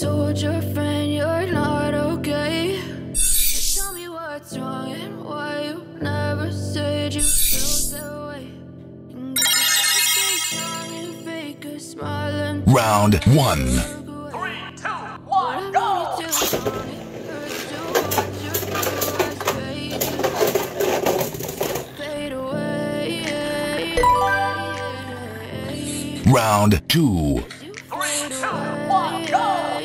told your friend you're not okay. Tell me what's wrong and why you never said you felt that way. And guess you and fake a smile until Round one. away. Two, But one, I've go! known you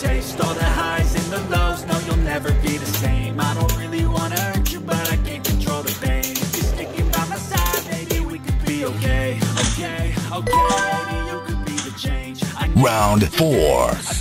taste All the highs and the lows, no you'll never be the same. I don't really wanna hurt you but I can't control the pain. If you're sticking by my side, maybe we could be okay. Okay, okay, maybe you could be the change. I need Round you four. I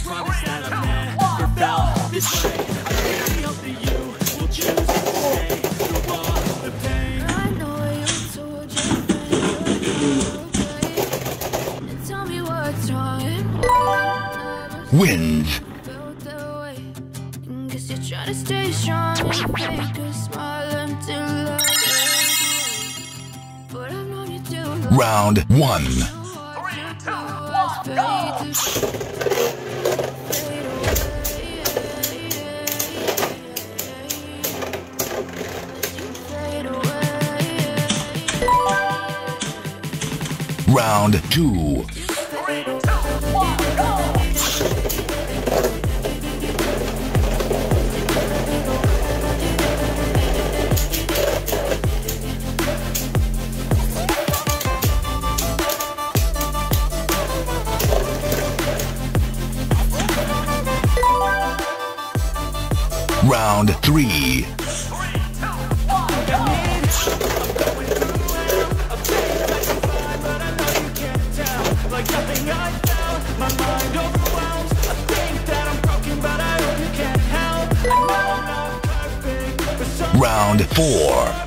Round one. Round 2. But three. Round four.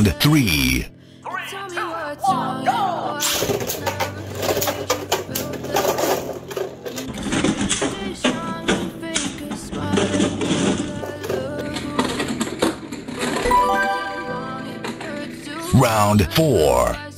Round three. And why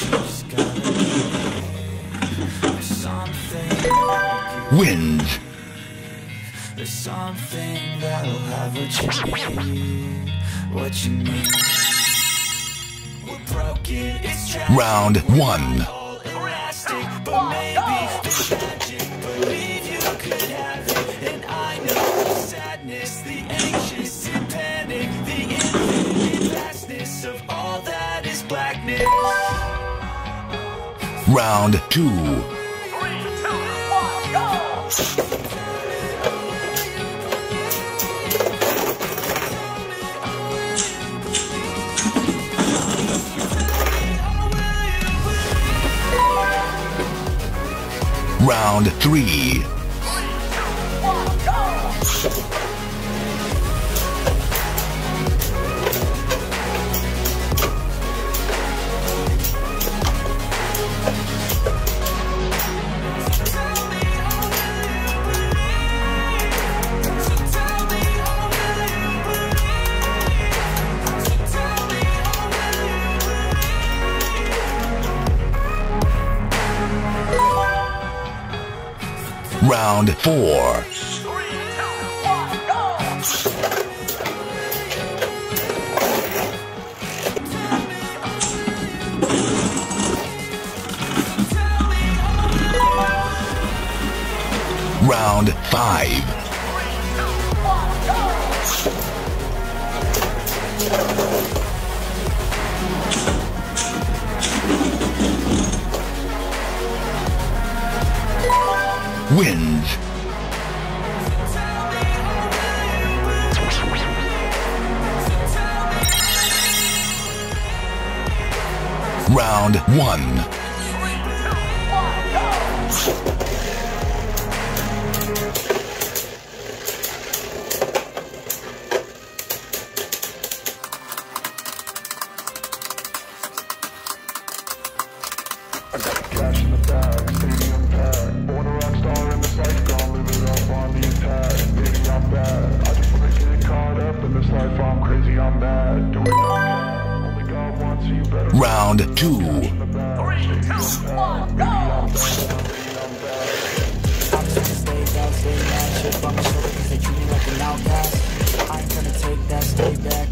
just gotta believe. There's something that'll have what you need, what you need. Broken. Round one. Round two. Round three. Round four. Round five. wins. Round 1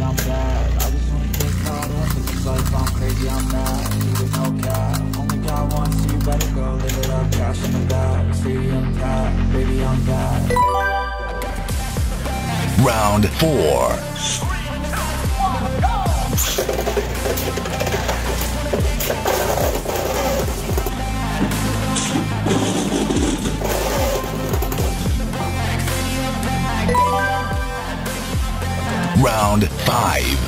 I'm bad. I just wanna get caught up in this life. I'm crazy, I'm mad. It no cap. Only God wants you, better go live it up. Cash in the bag, stadium packed. Baby, I'm bad. Round four. Round five.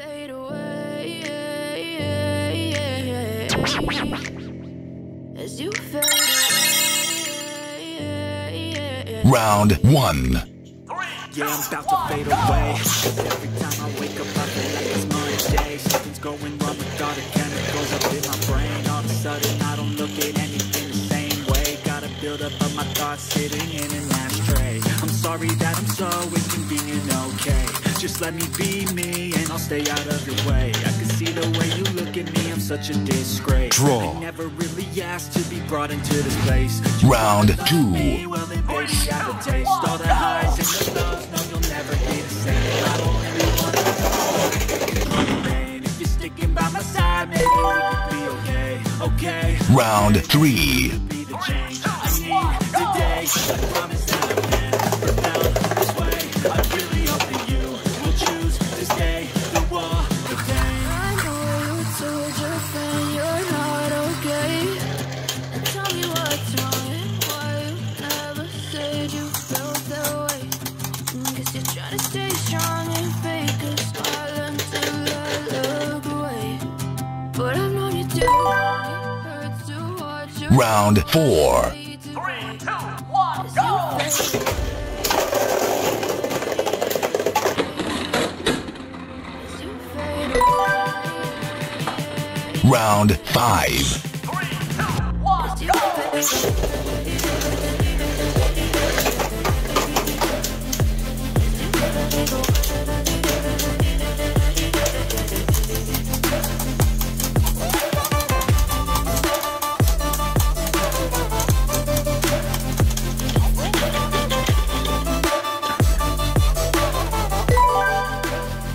Round 1. Yeah, I'm about to fade away. every time I wake up, I feel like it's Monday. Something's going wrong with all the chemicals up in my brain. All of a sudden, I don't look at anything the same way. Gotta build up of my thoughts sitting in an ashtray. I'm sorry that I'm so inconvenient, okay? Just let me be me, and I'll stay out of your way. I can see the way you look at me, I'm such a disgrace. Draw. I never really asked to be brought into this place. You Round two. Me, well then I have a taste. All the highs and the lows, no, you'll never be the same. I don't really wanna be pain. If you're sticking by my side, maybe we could be okay, okay. Round 3. Be the change I need today. I promise Round 4. fade to Three, gray. two, one, As go! you fade As you fade away. Round 5. Three, two, one,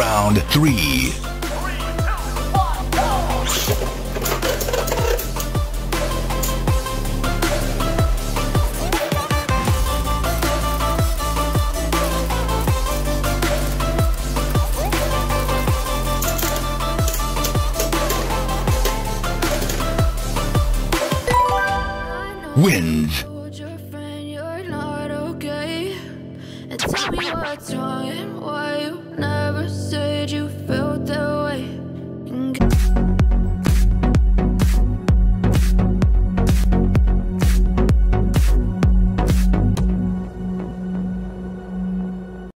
Round 3. One, go! I know Wins.